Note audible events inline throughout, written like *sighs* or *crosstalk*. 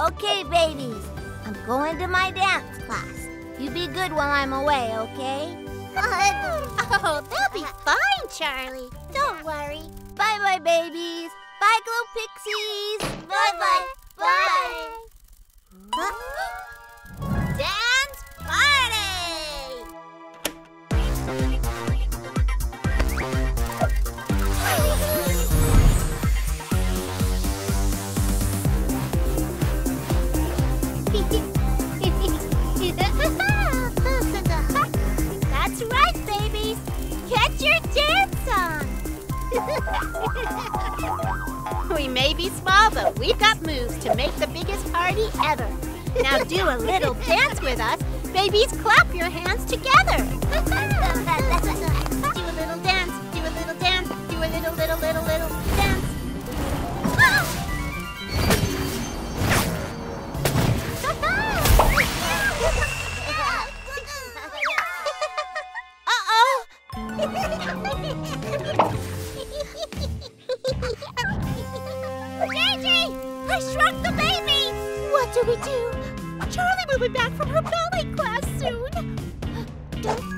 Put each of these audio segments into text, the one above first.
Okay, babies. I'm going to my dance class. You be good while I'm away, okay? *laughs* Oh, that'll be uh-huh. fine, Charlie. Don't worry. Bye-bye, babies. Bye, Glo Pixies. Bye-bye. Bye. Dance party! *laughs* We may be small, but we've got moves to make the biggest party ever. Now do a little *laughs* dance with us. Babies, clap your hands together. *laughs* we do? Charlie will be back from her ballet class soon. Don't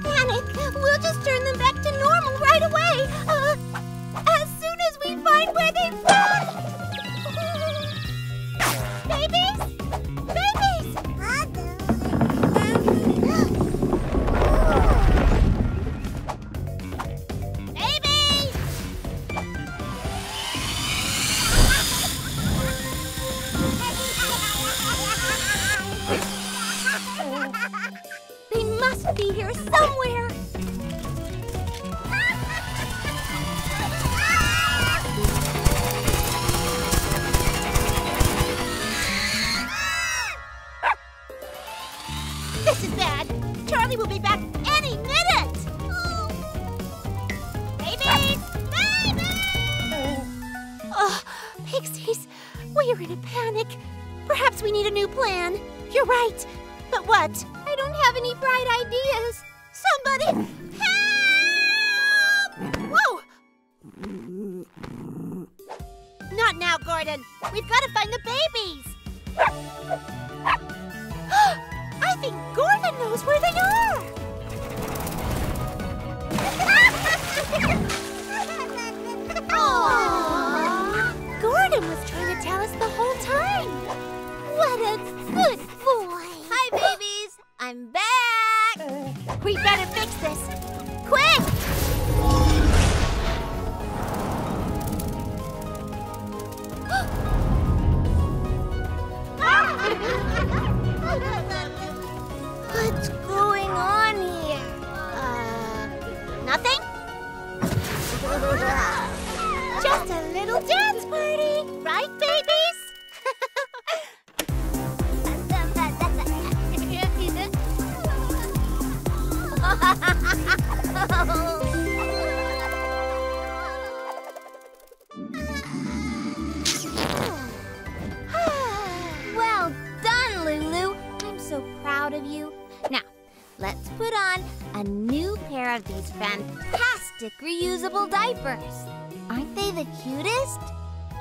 diapers. Aren't they the cutest?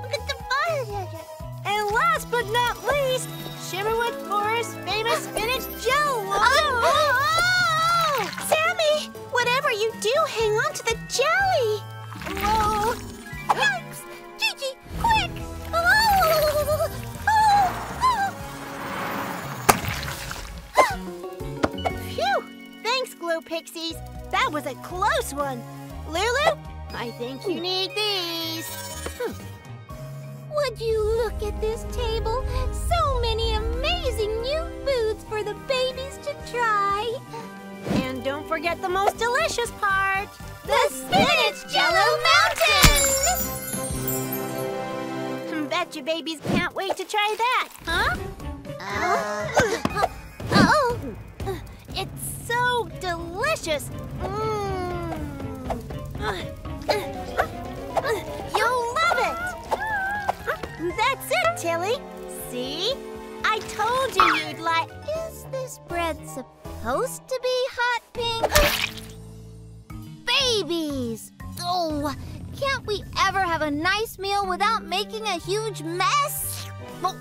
Look at the fire. And last but not least, Shimmerwood Forest famous spinach gel logo. *laughs* Oh! *laughs* Sammy, whatever you do, hang on to the jelly. Whoa. Yikes! Gigi, quick! *laughs* Oh! Oh! Phew! Thanks, Glo Pixies. That was a close one. I think you need these. Would you look at this table? So many amazing new foods for the babies to try. And don't forget the most delicious part. The Spinach Jello Mountain! Bet you babies can't wait to try that, huh? Uh, *laughs* oh! It's so delicious. Mm. Tilly. See? I told you you'd like... Is this bread supposed to be hot pink? *gasps* Babies! Oh, can't we ever have a nice meal without making a huge mess? Oh.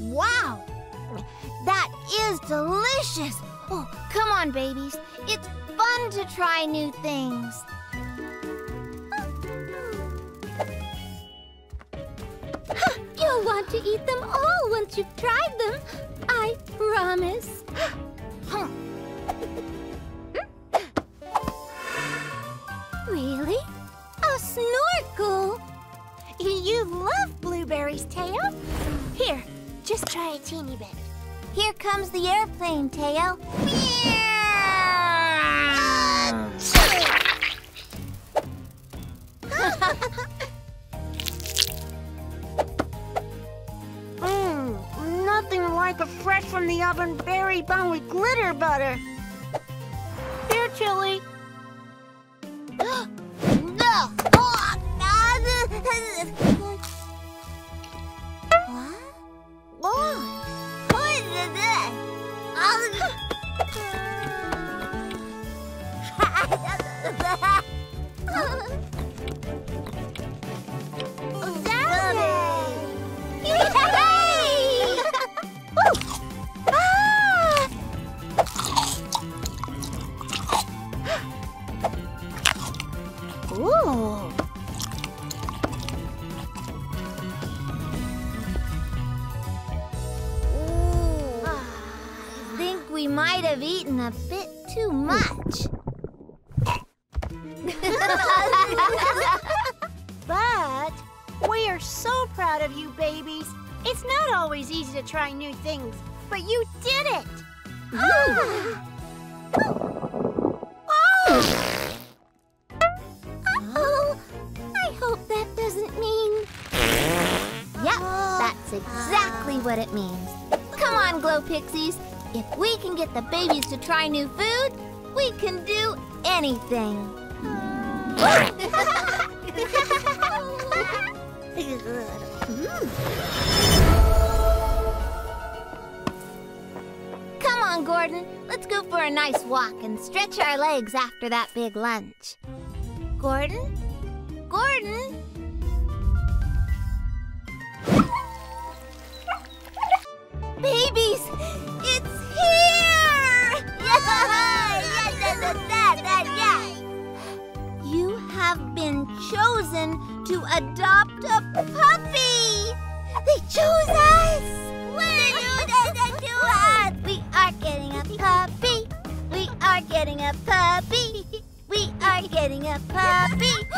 Wow! That is delicious! Oh, come on, babies. It's fun to try new things. You'll want to eat them all once you've tried them. I promise. *gasps* *laughs* really? A snorkel? You love blueberries, Teo. Here, just try a teeny bit. Here comes the airplane, Teo. *laughs* *laughs* Mmm, nothing like a fresh from the oven berry bun with glitter butter. Here, Chili. *gasps* legs after that big lunch. Gordon? Gordon? Babies, it's here! *laughs* You have been chosen to adopt a puppy! They chose us! Getting a puppy! We are getting a puppy! *gasps*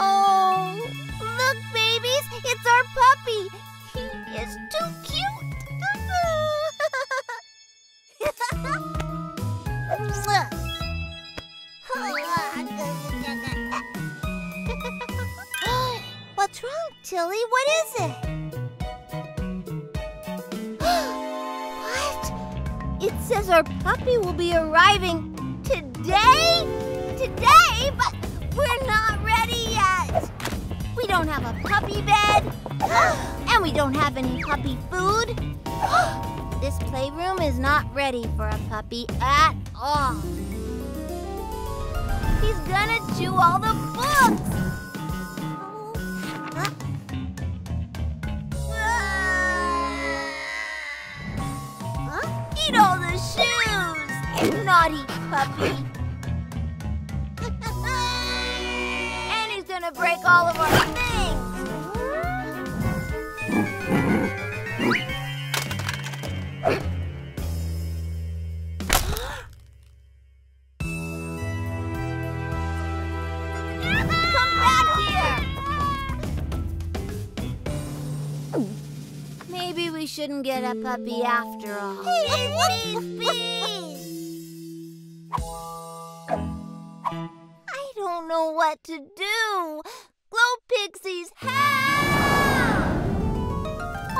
Oh, look, babies! It's our puppy! He is too cute! *laughs* *laughs* What's wrong, Tilly? What is it? Says our puppy will be arriving today? Today? But we're not ready yet. We don't have a puppy bed. *gasps* and we don't have any puppy food. *gasps* this playroom is not ready for a puppy at all. He's gonna chew all the books. Naughty puppy! *laughs* and he's gonna break all of our things! *gasps* Come back here! Maybe we shouldn't get a puppy after all. Please, *laughs* I don't know what to do. Glo Pixies, help!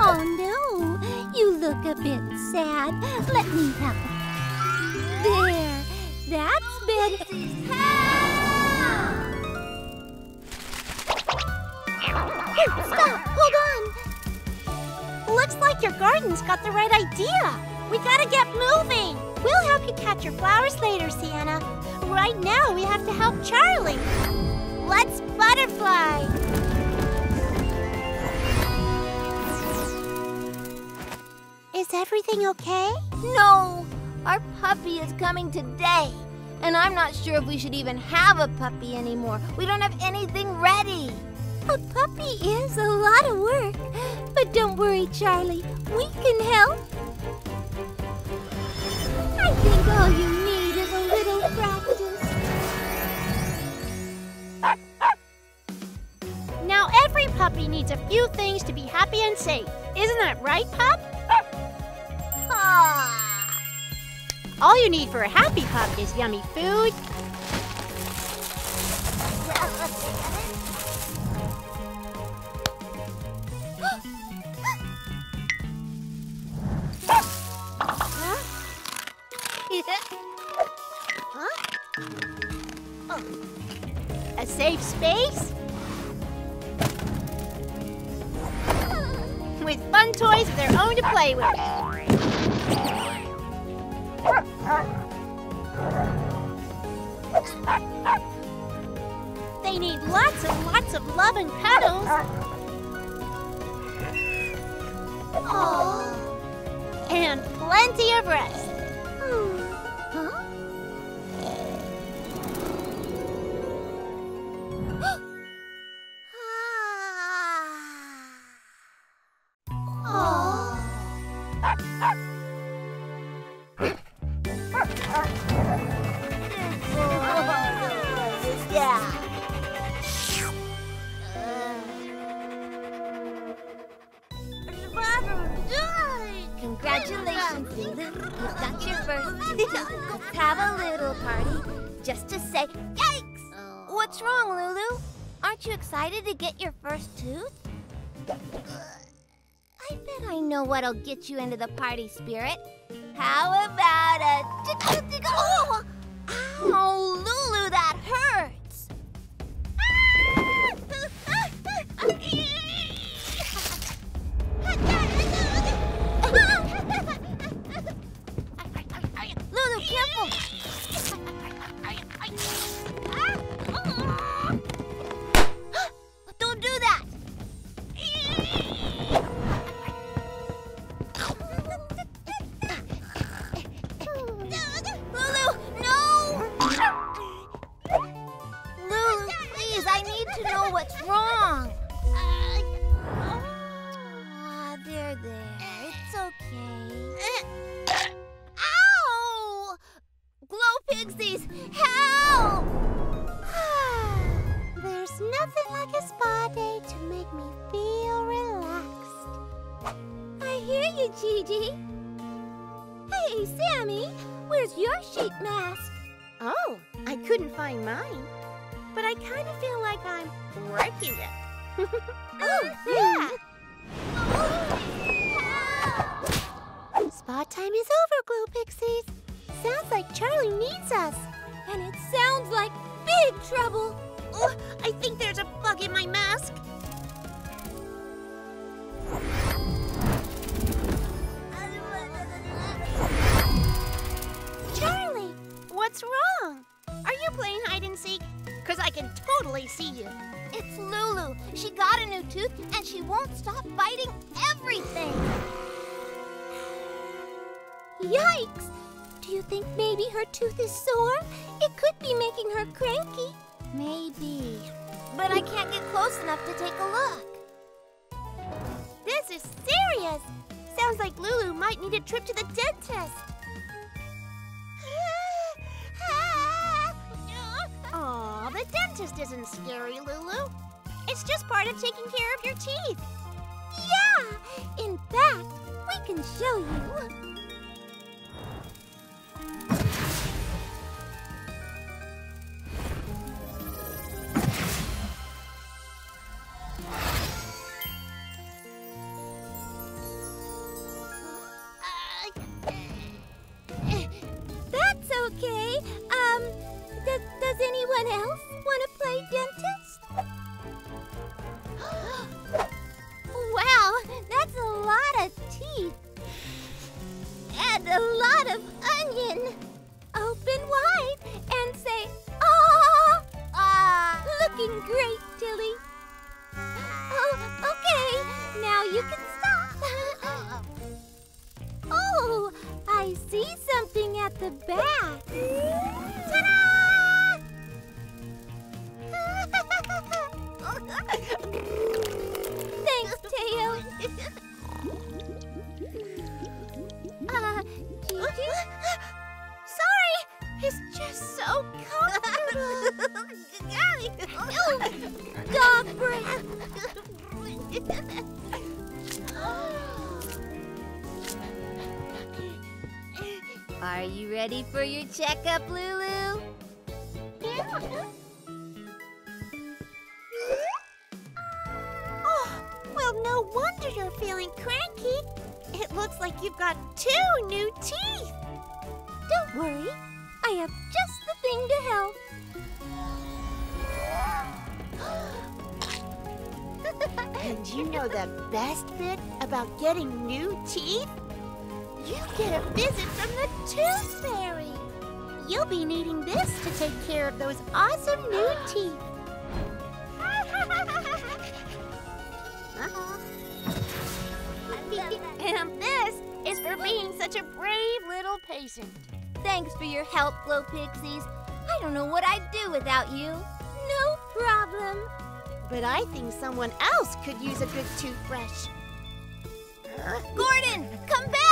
Oh no, you look a bit sad. Let me help. There, that's better. Pixies, help! Stop, hold on. Looks like your garden's got the right idea. We gotta get moving. We'll help you catch your flowers later, Sienna. Right now, we have to help Charlie. Let's butterfly. Is everything okay? No, our puppy is coming today. And I'm not sure if we should even have a puppy anymore. We don't have anything ready. A puppy is a lot of work. But don't worry, Charlie. We can help. All you need is a little practice. Now every puppy needs a few things to be happy and safe. Isn't that right, pup? Ah. All you need for a happy pup is yummy food, *gasps* *gasps* Oh. a safe space, with fun toys of their own to play with. They need lots and lots of love and cuddles. Aww. And plenty of rest. Huh? Let's *laughs* have a little party just to say, yikes! What's wrong, Lulu? Aren't you excited to get your first tooth? I bet I know what'll get you into the party spirit. How about a... Oh! Ow, Lulu, that hurts! Thank you. Yikes! Do you think maybe her tooth is sore? It could be making her cranky. Maybe. But I can't get close enough to take a look. This is serious. Sounds like Lulu might need a trip to the dentist. *laughs* Aw, the dentist isn't scary, Lulu. It's just part of taking care of your teeth. Yeah! In fact, we can show you. Checkup, Lulu? *laughs* Oh, well, no wonder you're feeling cranky. It looks like you've got two new teeth. Don't worry, I have just the thing to help. *gasps* And you know the best bit about getting new teeth? You get a visit from the Tooth Fairy. You'll be needing this to take care of those awesome new teeth. Uh-huh. *laughs* and this is for being such a brave little patient. Thanks for your help, Glo Pixies. I don't know what I'd do without you. No problem. But I think someone else could use a good toothbrush. Gordon, come back!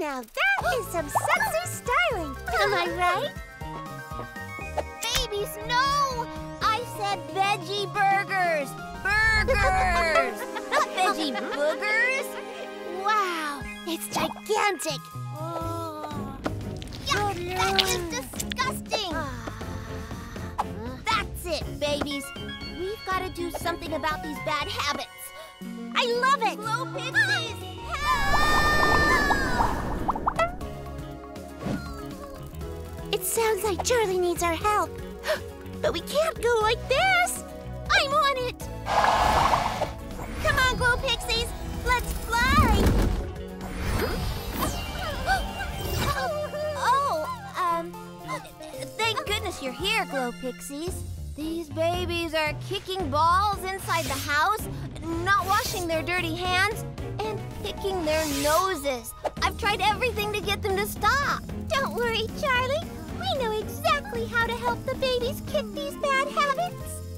Now that is some. Am I right? Babies, no! I said veggie burgers! Burgers! Not *laughs* veggie boogers! Wow, it's gigantic. Oh. Yuck! That is disgusting! Ah. That's it, babies. We've got to do something about these bad habits. I love it. Glo Pixies, help! Ah! Sounds like Charlie needs our help. *gasps* But we can't go like this. I'm on it. Come on, Glo Pixies, let's fly! *gasps* oh, um, thank goodness you're here, Glo Pixies. These babies are kicking balls inside the house, not washing their dirty hands, and picking their noses. I've tried everything to get them to stop. Don't worry, Charlie. Know exactly how to help the babies kick these bad habits.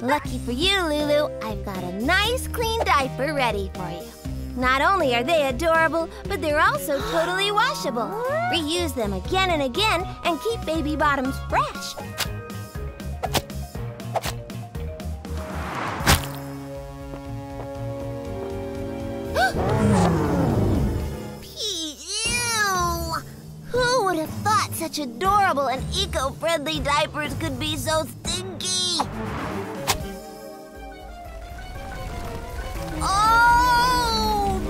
Lucky for you, Lulu, I've got a nice clean diaper ready for you. Not only are they adorable, but they're also totally washable. *gasps* Reuse them again and again and keep baby bottoms fresh. Such adorable and eco-friendly diapers could be so stinky? Oh,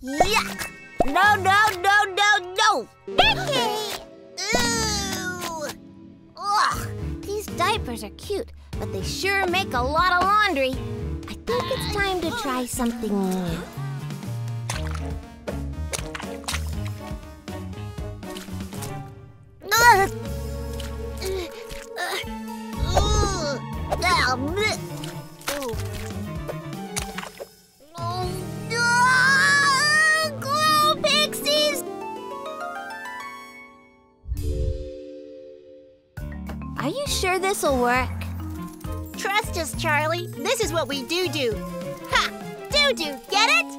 no! Yuck! No, no, no, no, no! Ew! Ugh! These diapers are cute, but they sure make a lot of laundry. I think it's time to try something new. This'll work? Trust us, Charlie. This is what we do do. Ha! Do do, get it? *sighs*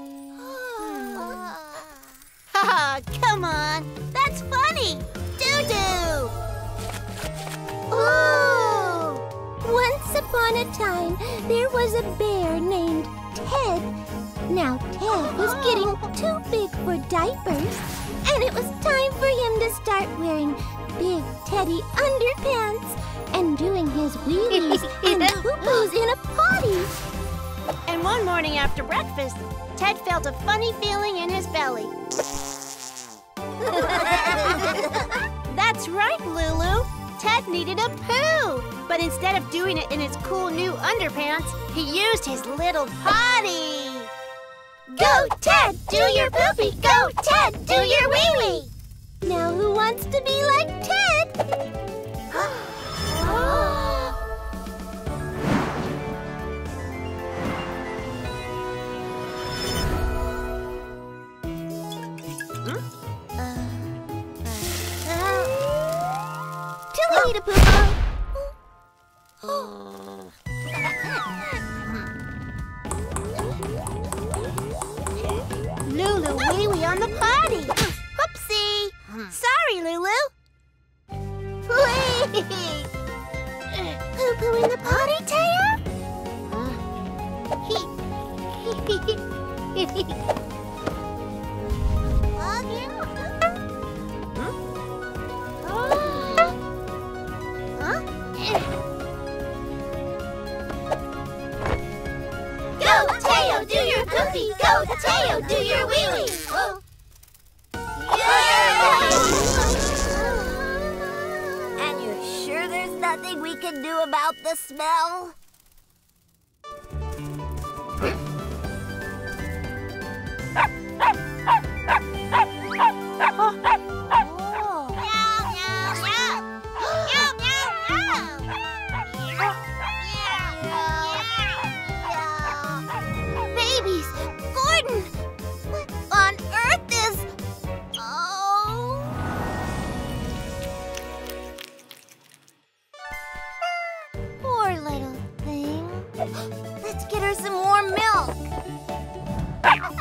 Ha! Come on. That's funny. Do do. Oh! Once upon a time, there was a bear named Ted. Now, Ted was getting *gasps* too big for diapers, and it was time for him to start wearing big teddy underpants and doing his wheelies *laughs* and poo-poos in a potty. And one morning after breakfast, Ted felt a funny feeling in his belly. *laughs* That's right, Lulu. Ted needed a poo. But instead of doing it in his cool new underpants, he used his little potty. Go, Ted! Do your poopy! Go, Ted! Do your wee wee! Now, who wants to be like Ted? Tilly need a poo Lulu wee wee on the potty. Whoopsie. Sorry, Lulu. Whee! Poo-poo in the potty, Taya? Poopy! Go, Teo, do your wee wee! Oh. And you're sure there's nothing we can do about the smell? *laughs* Ah!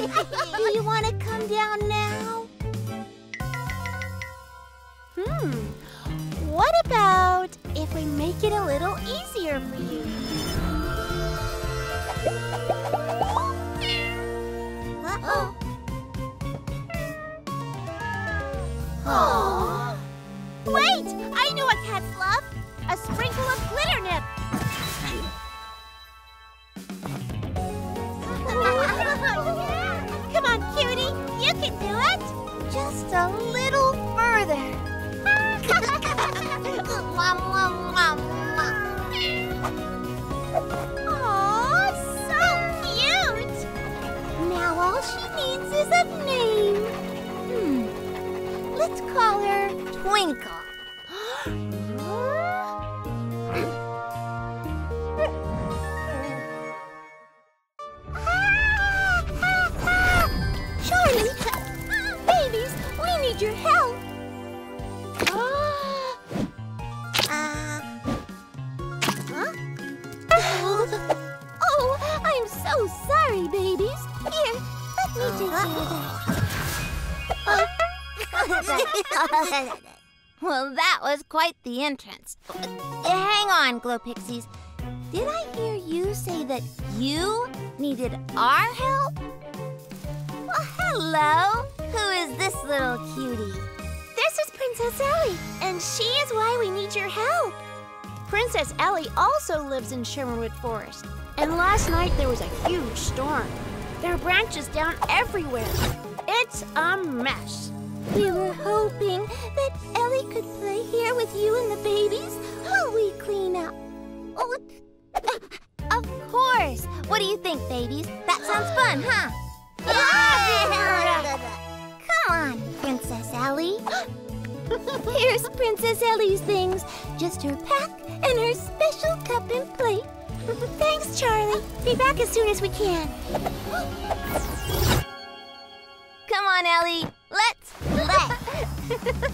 Do you want to come down now? Hmm. What about if we make it a little easier for you? Uh-oh. Oh. Wait! I know what cats love! A sprinkle of glitter nip! Can do it! Just a little further. *laughs* Aw, so cute! Now all she needs is a name. Hmm. Let's call her Twinkle. Quite the entrance. Uh, Hang on, Glo Pixies. Did I hear you say that you needed our help? Well, hello. Who is this little cutie? This is Princess Ellie, and she is why we need your help. Princess Ellie also lives in Shimmerwood Forest, and last night there was a huge storm. There are branches down everywhere. It's a mess. We were hoping that Ellie could play here with you and the babies while we clean up. Oh, uh, of course. What do you think, babies? That sounds fun, huh? *laughs* Come on, Princess Ellie. *gasps* Here's Princess Ellie's things. Just her pack and her special cup and plate. *laughs* Thanks, Charlie. Be back as soon as we can. *gasps* *laughs* play.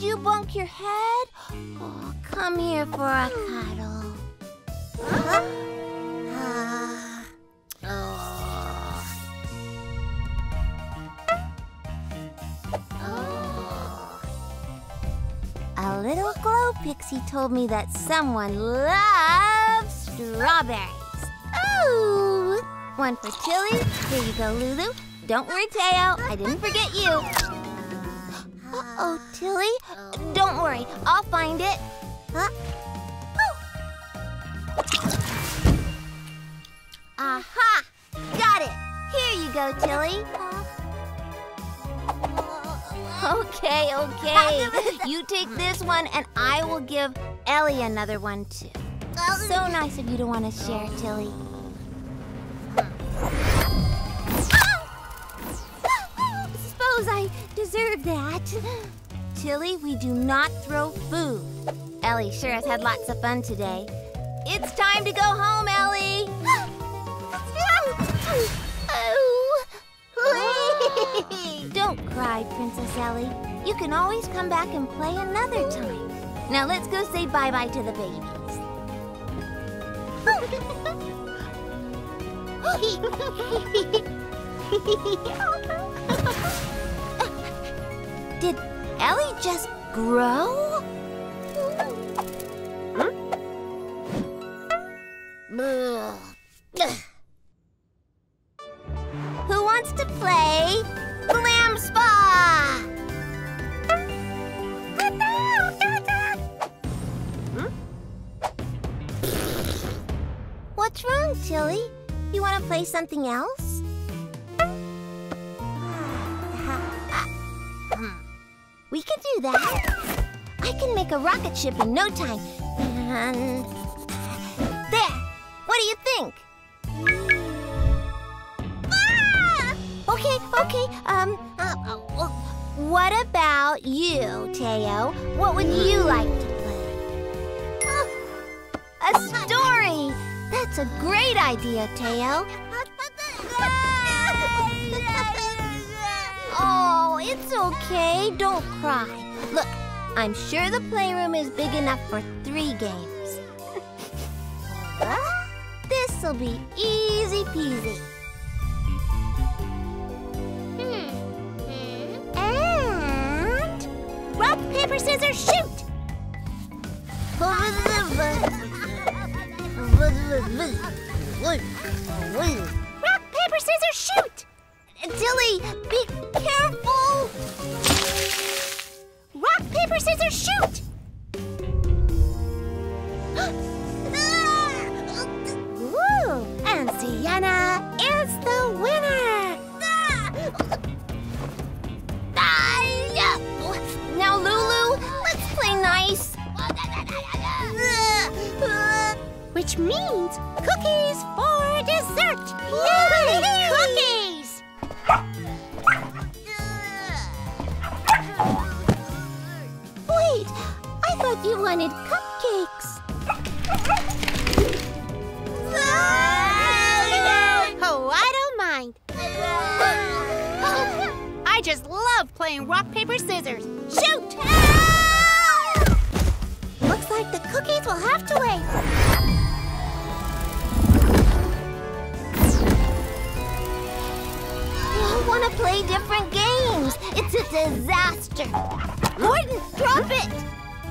Your head? Oh, come here for a cuddle. Ah. Oh. Oh. A little Glo Pixie told me that someone loves strawberries. Ooh! One for Tilly. Here you go, Lulu. Don't worry, Teo. I didn't forget you. Uh-oh, Tilly. Don't worry. I'll find it. Huh? Oh. Aha! Got it. Here you go, Tilly. Okay, okay. You take this one, and I will give Ellie another one, too. So nice of you to want to share, Tilly. *laughs* Suppose I deserve that. Tilly, we do not throw food. Ellie sure has had lots of fun today. It's time to go home, Ellie. *gasps* Don't cry, Princess Ellie. You can always come back and play another time. Now let's go say bye-bye to the babies. *laughs* Did Ellie just grow? Who wants to play Glam Spa? What's wrong, Tilly? You want to play something else? We can do that. I can make a rocket ship in no time. And there. What do you think? Ah! Okay, okay. Um, uh, uh, what about you, Teo? What would you like to play? A story! That's a great idea, Teo. *laughs* Oh, it's okay. Don't cry. Look, I'm sure the playroom is big enough for three games. *laughs* This'll be easy peasy. Hmm. And rock, paper, scissors, shoot! Rock, paper, scissors, shoot! Tilly, be careful! Rock, paper, scissors, shoot! *gasps* Woo! And Sienna is the winner! Now, Lulu, let's play nice. Which means cookies for dessert. Yay! Cookies! Thought you wanted cupcakes. Oh, I don't mind. I just love playing rock, paper, scissors. Shoot! Looks like the cookies will have to wait. Want to play different games. It's a disaster. Gordon, drop it.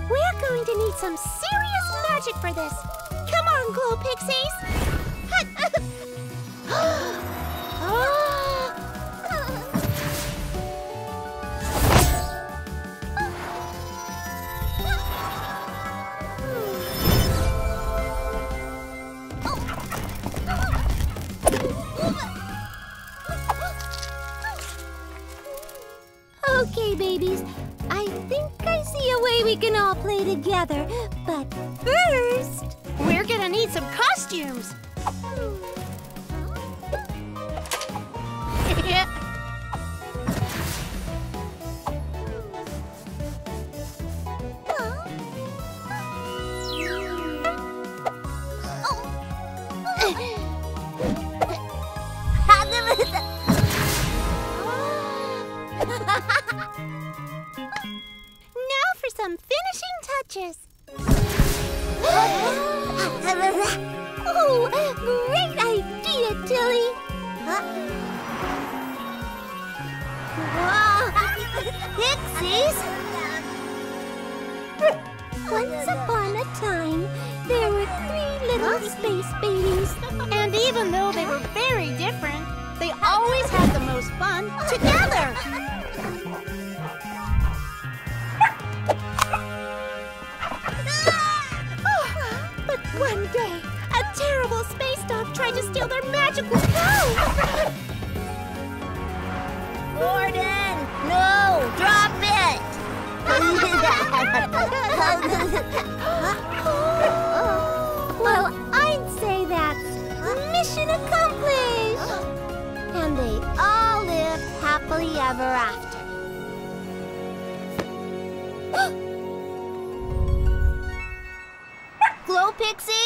We're going to need some serious magic for this. Come on, Glo Pixies. We can all play together. But first, We're gonna need some costumes. Mission accomplished! And they all live happily ever after. *gasps* Glo Pixie?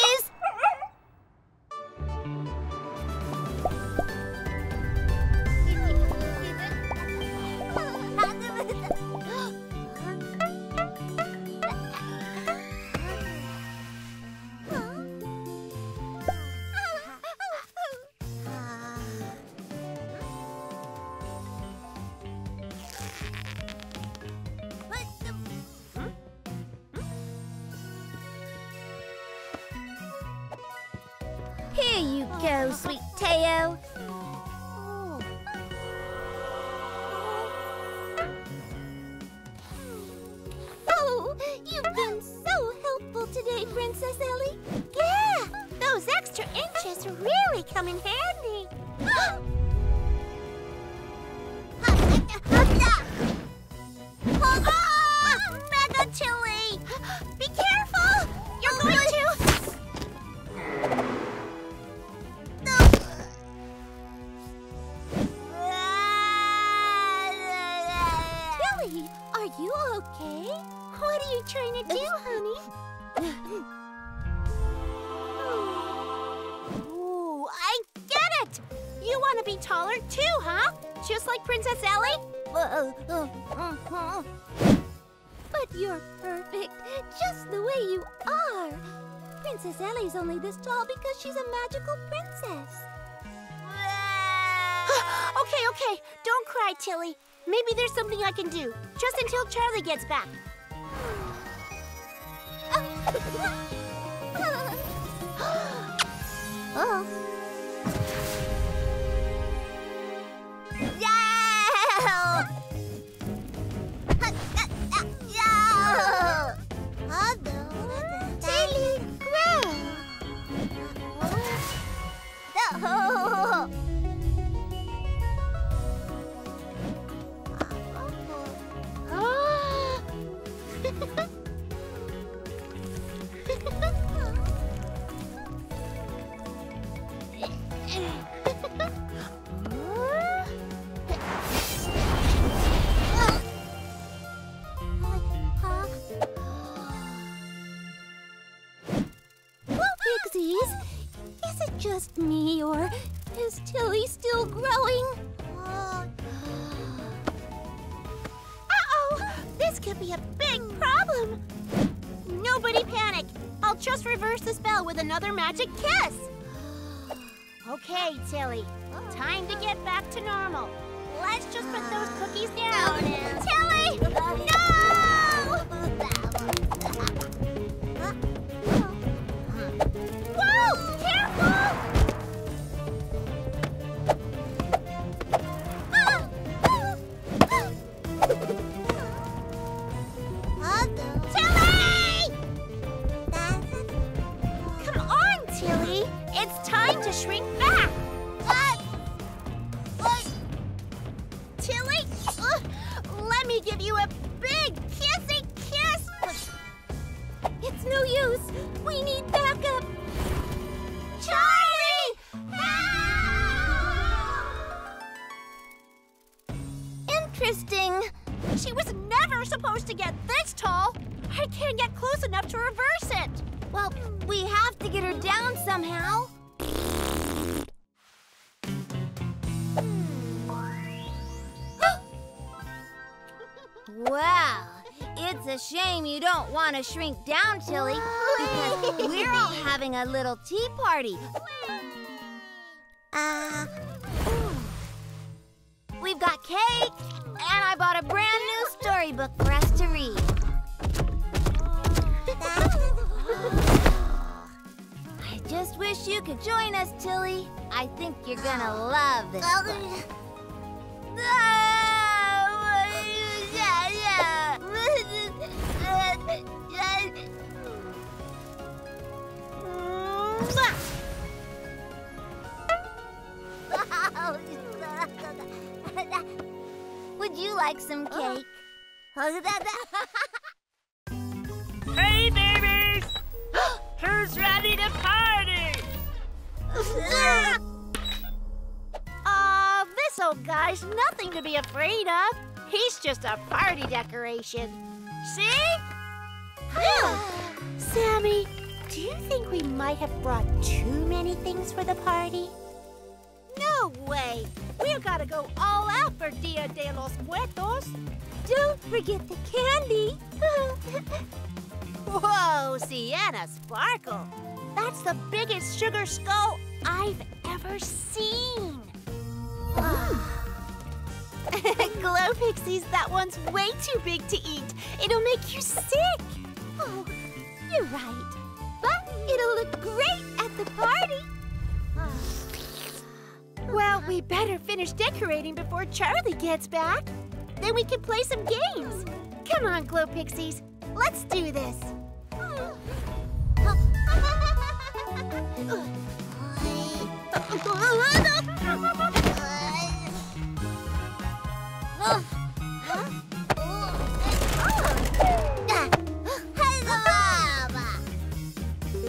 Tilly. Maybe there's something I can do, just until Charlie gets back. *gasps* *gasps* *gasps* oh. magic kiss. *gasps* okay, Tilly, We have to get her down somehow. *gasps* well, it's a shame you don't want to shrink down, Tilly, because *laughs* we're all having a little tea party. Uh, We've got cake, and I bought a brand new storybook for us to read. Just wish you could join us, Tilly. I think you're gonna *gasps* love this book. *laughs* *laughs* Would you like some uh-huh. cake? Oh, *laughs* Who's ready to party? Aw, *laughs* uh, this old guy's nothing to be afraid of. He's just a party decoration. See? *gasps* Sammy, do you think we might have brought too many things for the party? No way! We've got to go all out for Dia de los Muertos. don't forget the candy. *laughs* Whoa, Sienna Sparkle! That's the biggest sugar skull I've ever seen. Ah. *laughs* Glo Pixies, that one's way too big to eat. It'll make you sick. oh, you're right. But it'll look great at the party. Ah. Well, we better finish decorating before Charlie gets back. Then we can play some games. Come on, Glo Pixies. Let's do this.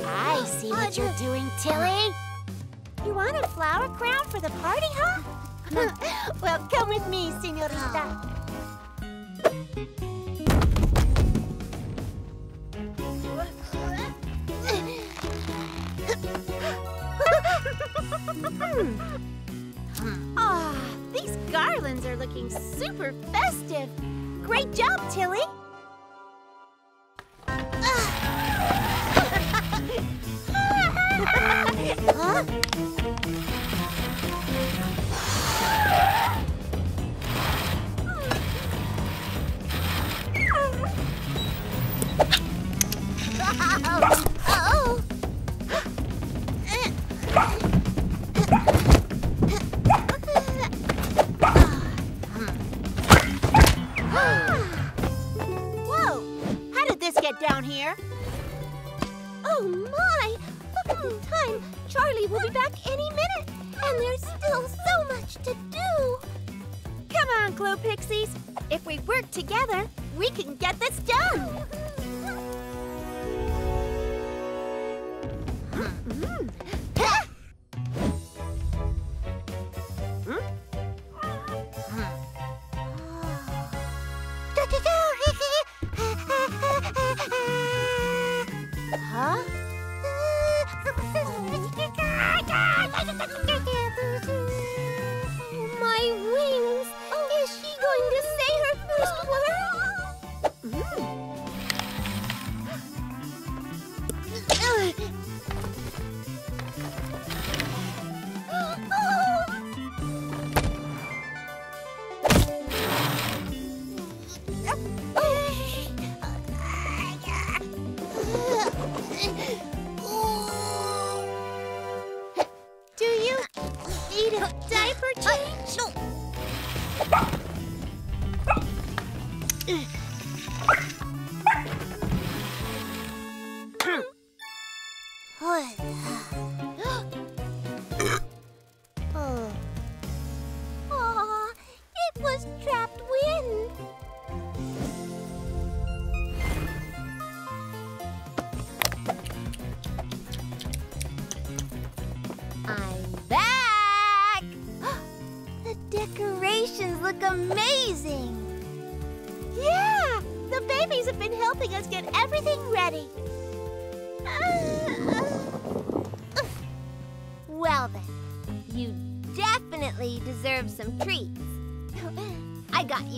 I see what you're doing, Tilly. You want a flower crown for the party, huh? well, come with me, senorita. Ah, these garlands are looking super festive. Great job, Tilly.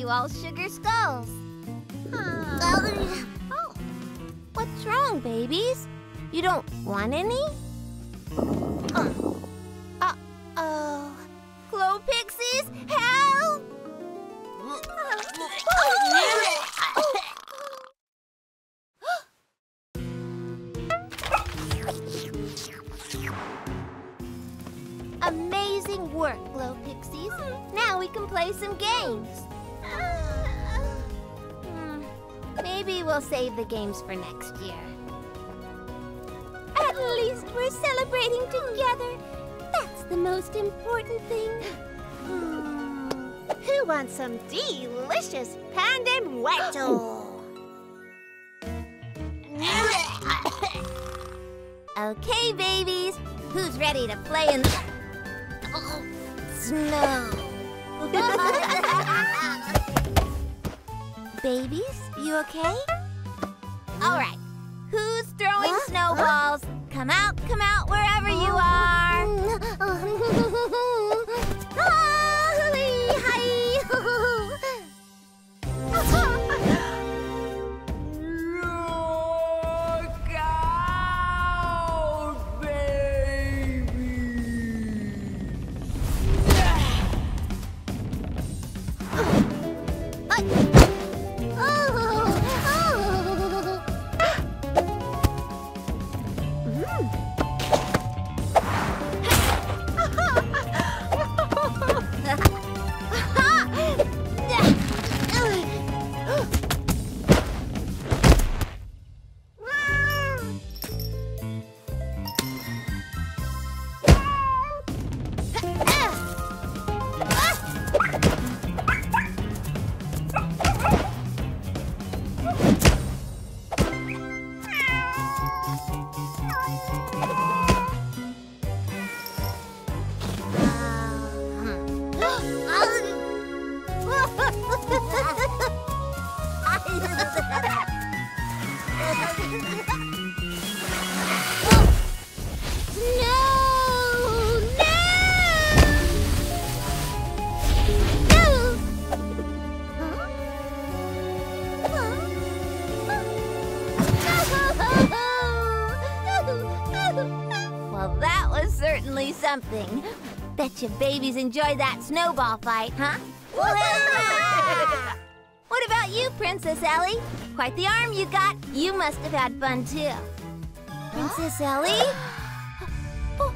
You all sugar games for next year. At least we're celebrating together. That's the most important thing. Hmm. Who wants some delicious pan de muerto? Okay, babies. Who's ready to play in the snow? *laughs* babies, you okay? All right. Who's throwing snowballs? Come out, come out, wherever you are. Oh. *laughs* Bet you babies enjoyed that snowball fight, huh? *laughs* what about you, Princess Ellie? Quite the arm you got. You must have had fun too. Princess Ellie? *gasps* Oh,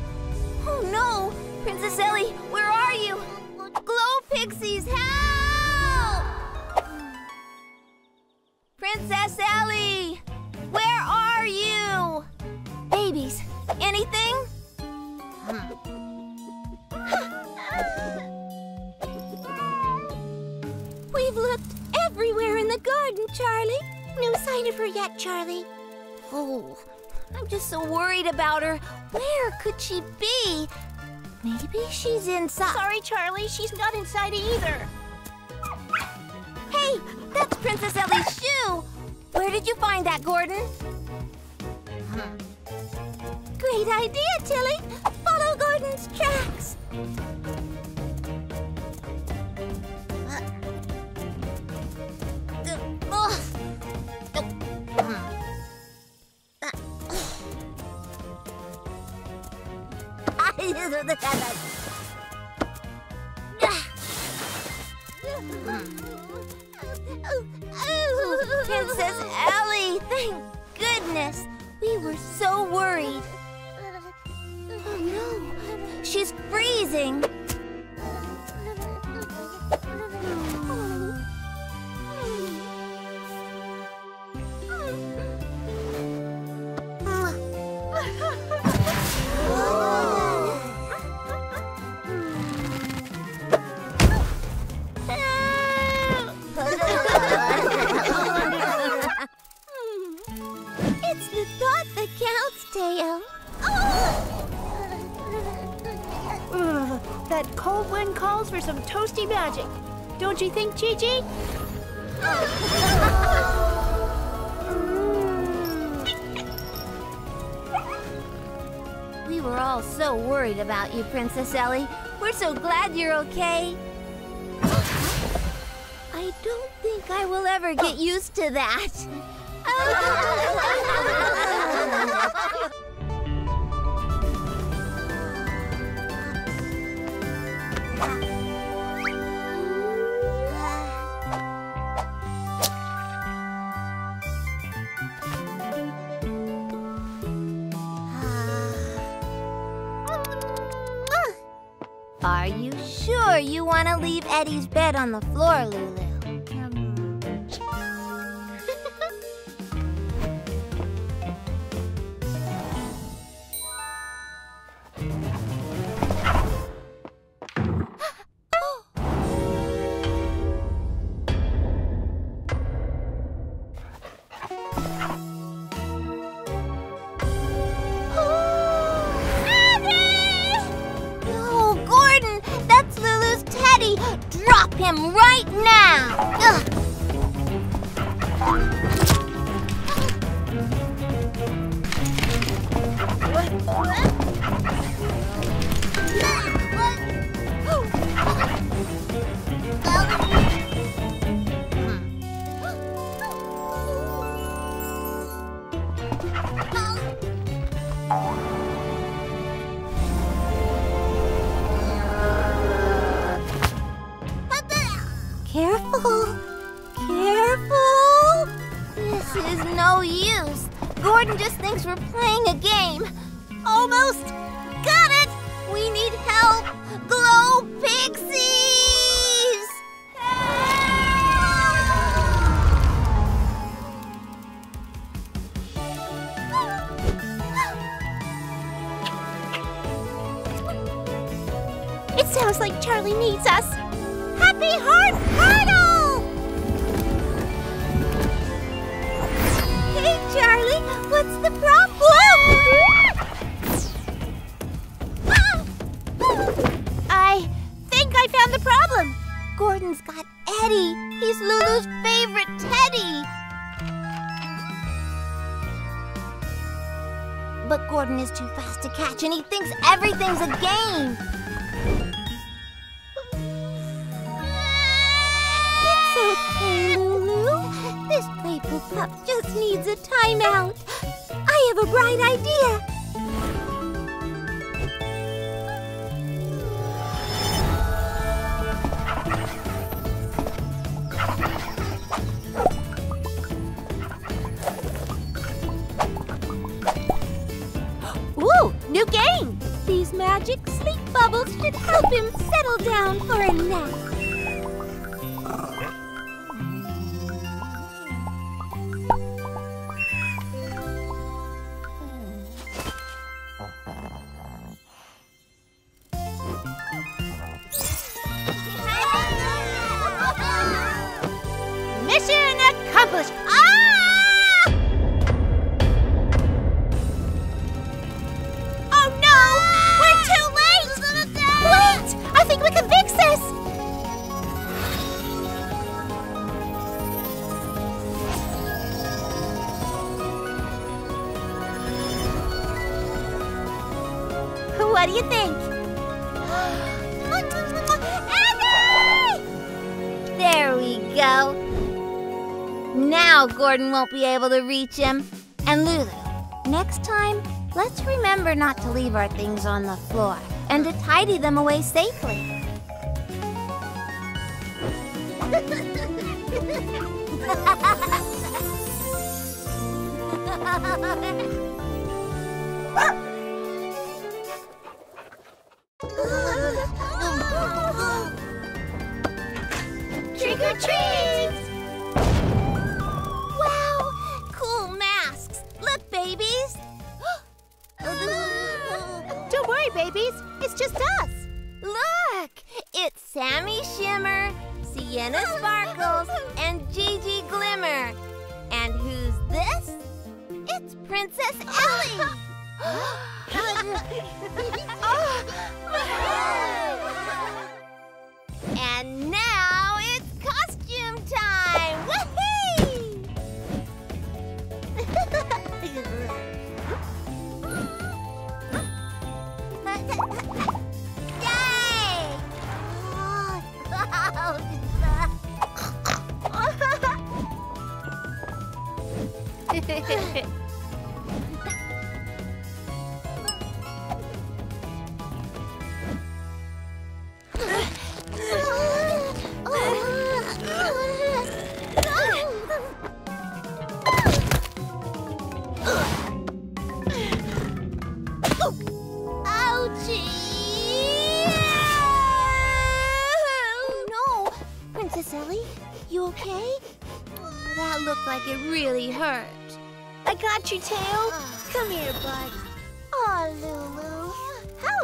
oh no! Princess Ellie, where are you? Glo Pixies, help! Princess Ellie! Where are you? Babies, anything? We've Charlie. No sign of her yet, Charlie. Oh, I'm just so worried about her. Where could she be? Maybe she's inside. Sorry, Charlie, she's not inside either. Hey, that's Princess Ellie's shoe. Where did you find that, Gordon? Hmm. Great idea, Tilly. Follow Gordon's tracks. Princess Ellie, thank goodness. We were so worried. Oh no, she's freezing. Toasty magic. Don't you think, Gigi? We were all so worried about you, Princess Ellie. We're so glad you're okay. I don't think I will ever get used to that. *laughs* Eddie's bed on the floor, Lulu. really needs us. now Gordon won't be able to reach him. And Lulu, next time, let's remember not to leave our things on the floor and to tidy them away safely. *laughs*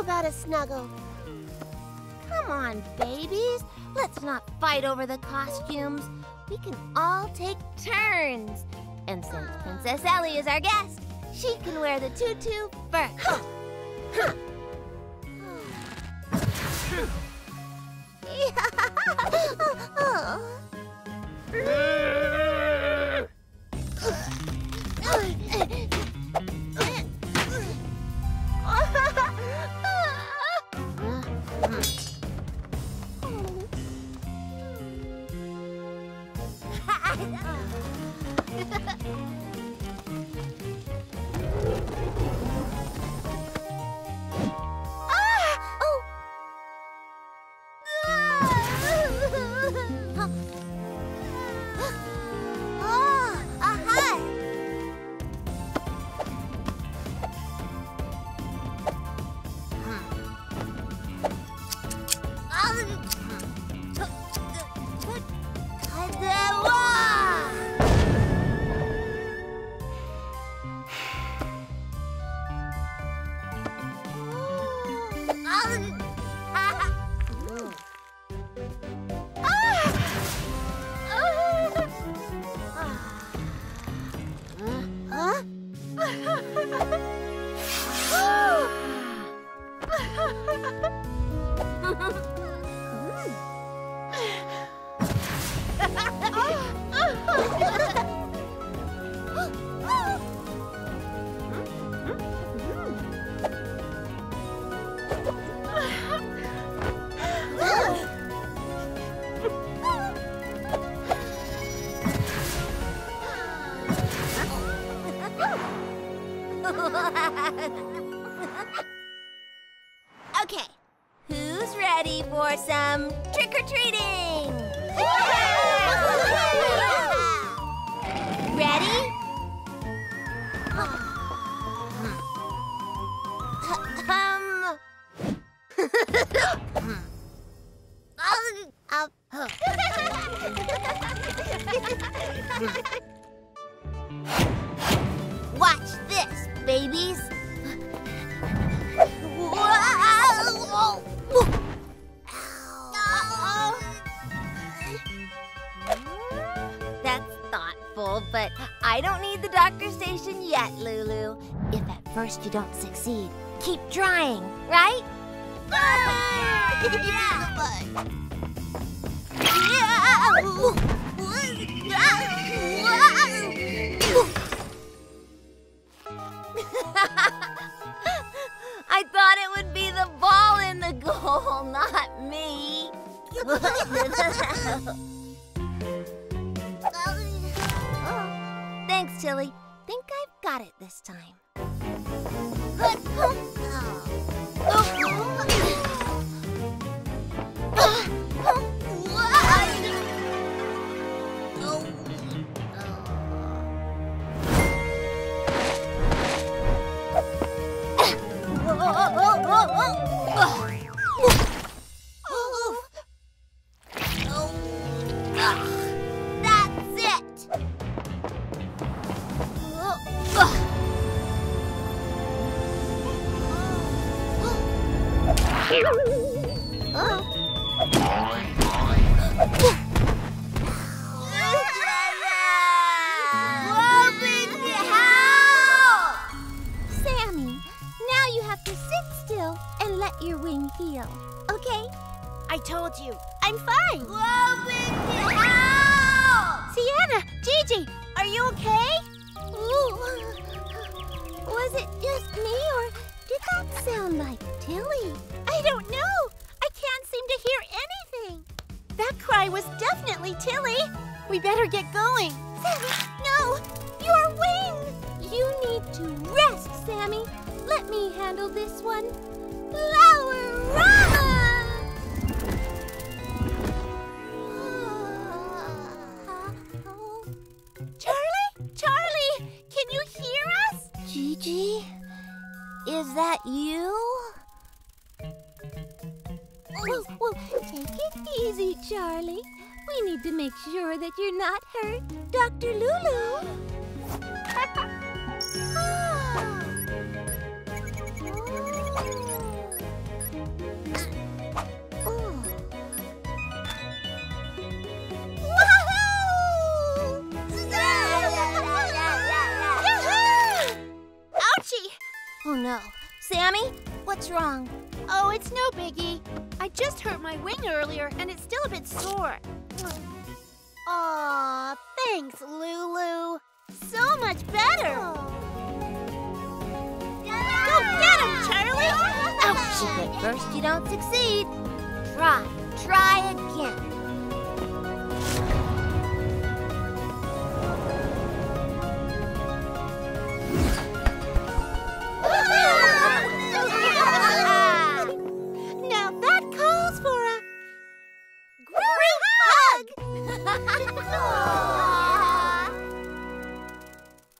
about a snuggle? Come on, babies. Let's not fight over the costumes. We can all take turns. And since Princess Ellie is our guest, she can wear the tutu first. *sighs* *laughs* Oh, oh. Okay, who's ready for some trick or treating? *laughs* Ready? Um. Watch *laughs* *laughs* but I don't need the doctor station yet, Lulu. If at first you don't succeed, keep trying, right? *laughs* I thought it would be the ball in the goal, not me. *laughs* Thanks, Tilly. Think I've got it this time. That's your wing heal. Okay? I told you, I'm fine. Help! Sienna, Gigi, are you okay? Ooh. Was it just me or did that sound like Tilly? I don't know. I can't seem to hear anything. That cry was definitely Tilly. We better get going. Sammy, no! Your wing! You need to rest, Sammy. Let me handle this one. Flower Charlie? Charlie, can you hear us? Gigi? Is that you? Whoa, whoa, take it easy, Charlie. We need to make sure that you're not hurt, Dr. Lulu. *laughs* Ah. Oh. Oh no. Sammy, what's wrong? Oh, it's no biggie. I just hurt my wing earlier and it's still a bit sore. Aw, thanks, Lulu. So much better. Oh. Go get him, Charlie! Ouch! At first you don't succeed, try, try again. 哈哈哈哈哈